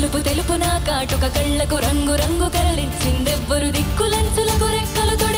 నలుపు తెలుపు నా కాటుక కళ్ళకు రంగు రంగు కరలించిందెవ్వరు దిక్కులంచులకు రెక్కలు తొడి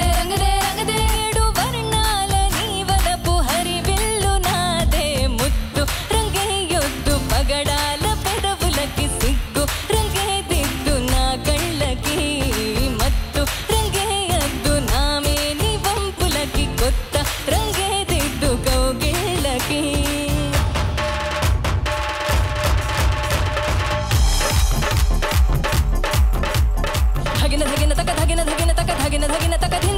haginat haginat agad